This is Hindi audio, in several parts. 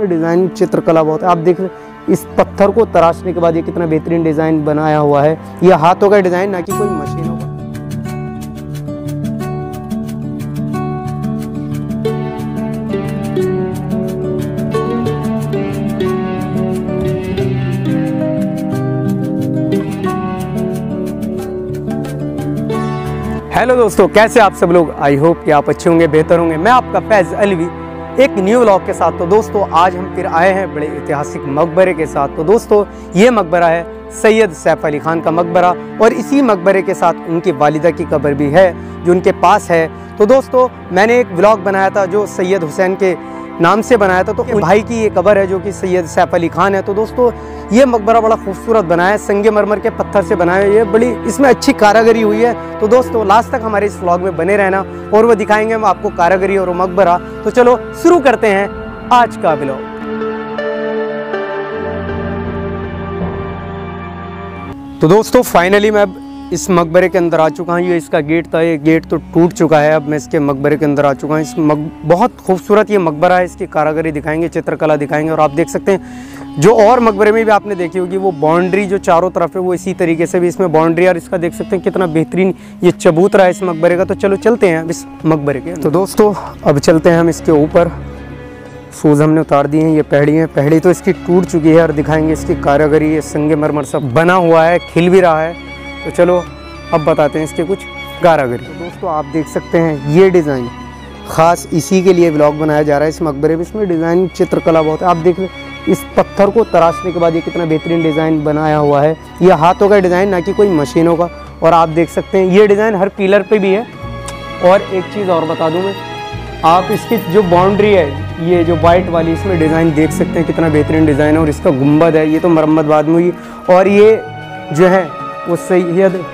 में डिज़ाइन चित्रकला बहुत है। आप देख इस पत्थर को तराशने के बाद ये कितना बेहतरीन डिज़ाइन बनाया हुआ है। ये हाथों का डिज़ाइन, ना कि कोई मशीनों हेलो दोस्तों, कैसे आप सब लोग? आई होप कि आप अच्छे होंगे, बेहतर होंगे। मैं आपका फैज़ अलवी एक न्यू ब्लॉग के साथ। तो दोस्तों, आज हम फिर आए हैं बड़े ऐतिहासिक मकबरे के साथ। तो दोस्तों, ये मकबरा है सैयद सैफ अली खान का मकबरा और इसी मकबरे के साथ उनकी वालिदा की कब्र भी है, जो उनके पास है। तो दोस्तों, मैंने एक ब्लॉग बनाया था जो सैयद हुसैन के नाम से बनाया था तो भाई की ये कबर है जो कि सैयद सैफ अली खान है। तो दोस्तों ये मकबरा बड़ा खूबसूरत बनाया है संगे मरमर के पत्थर से बनाया है। ये बड़ी इसमें अच्छी कारागरी हुई है। तो दोस्तों लास्ट तक हमारे इस व्लॉग में बने रहना और वो दिखाएँगे हम आपको कारागरी और मकबरा। तो चलो शुरू करते हैं आज का ब्लॉग तो दोस्तों फाइनली मैं इस मकबरे के अंदर आ चुका हूँ। ये इसका गेट था, ये गेट तो टूट चुका है। अब मैं इसके मकबरे के अंदर आ चुका हूँ। इस मक, बहुत खूबसूरत ये मकबरा है। इसकी कारागरी दिखाएँगे, चित्रकला दिखाएँगे और आप देख सकते हैं, जो और मकबरे में भी आपने देखी होगी, वो बाउंड्री जो चारों तरफ़ है, वो इसी तरीके से भी इसमें बाउंड्री और इसका देख सकते हैं कितना बेहतरीन ये चबूतरा है इस मकबरे का। तो चलो चलते हैं अब इस मकबरे के तो दोस्तों, अब चलते हैं हम इसके ऊपर। शूज़ हमने उतार दिए हैं, ये पहड़ी है। पहड़ी तो इसकी टूट चुकी है और दिखाएँगे इसकी कारागरी। ये संगे मरमर सब बना हुआ है, खिल भी रहा है। तो चलो, अब बताते हैं इसके कुछ कारागरी तो दोस्तों, आप देख सकते हैं ये डिज़ाइन। ख़ास इसी के लिए ब्लॉग बनाया जा रहा है, इस मकबरे में। इसमें डिज़ाइन, चित्रकला बहुत है। आप देख इस पत्थर को तराशने के बाद ये कितना बेहतरीन डिज़ाइन बनाया हुआ है। ये हाथों का डिज़ाइन, ना कि कोई मशीनों का। और आप देख सकते हैं, ये डिज़ाइन हर पिलर पे भी है। और एक चीज़ और बता दूँ मैं, आप इसकी जो बाउंड्री है, ये जो वाइट वाली, इसमें डिज़ाइन देख सकते हैं कितना बेहतरीन डिज़ाइन है। और इसका गुंबद है, ये तो मरम्मत बाद में हुई। और ये जो है वो सैयद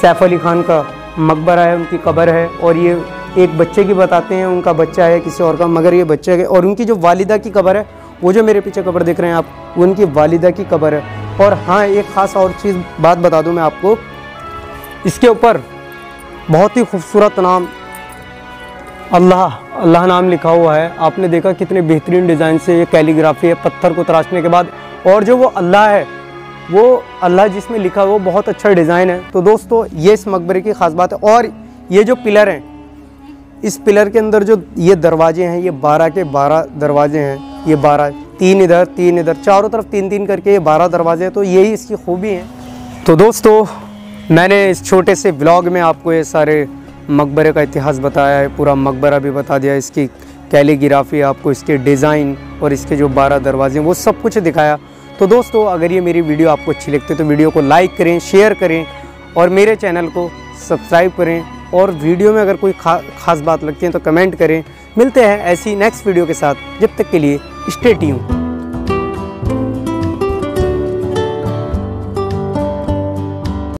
सैफ अली ख़ान का मकबरा है, उनकी कब्र है और ये एक बच्चे की बताते हैं, उनका बच्चा है किसी और का, मगर ये बच्चे है और उनकी जो वालिदा की कब्र है, वो जो मेरे पीछे कब्र देख रहे हैं आप, उनकी वालिदा की कब्र है। और हाँ एक ख़ास और चीज़ बात बता दूँ मैं आपको। इसके ऊपर बहुत ही खूबसूरत नाम अल्लाह अल्लाह नाम लिखा हुआ है। आपने देखा कितने बेहतरीन डिज़ाइन से ये कैलीग्राफी है, पत्थर को तराशने के बाद। और जो वो अल्लाह है वो अल्लाह जिसमें लिखा वो बहुत अच्छा डिज़ाइन है। तो दोस्तों, ये इस मकबरे की ख़ास बात है। और ये जो पिलर हैं, इस पिलर के अंदर जो ये दरवाजे हैं, ये बारह के बारह दरवाजे हैं। ये बारह, तीन इधर तीन इधर, चारों तरफ़ तीन तीन करके ये बारह दरवाजे हैं। तो यही इसकी खूबी है। तो दोस्तों, मैंने इस छोटे से ब्लॉग में आपको ये सारे मकबरे का इतिहास बताया है, पूरा मकबरा भी बता दिया इसकी कैलीग्राफी, आपको इसके डिज़ाइन और इसके जो बारह दरवाजे हैं, वो सब कुछ दिखाया। तो दोस्तों अगर ये मेरी वीडियो आपको अच्छी लगती है तो वीडियो को लाइक करें शेयर करें और मेरे चैनल को सब्सक्राइब करें और वीडियो में अगर कोई खा, खास बात लगती है तो कमेंट करें। मिलते हैं ऐसी नेक्स्ट वीडियो के साथ। जब तक के लिए स्टेट